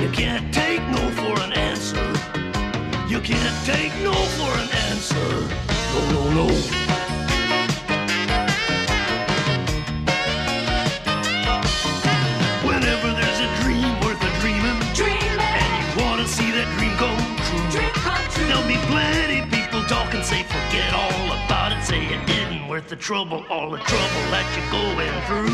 You can't take no for an answer. You can't take no for an answer. No, no, no. Whenever there's a dream worth a dreaming, and you wanna see that dream come true, dream come true. there'll be plenty people talking, say forget all about it, say it didn't worth the trouble, all the trouble that you're going through.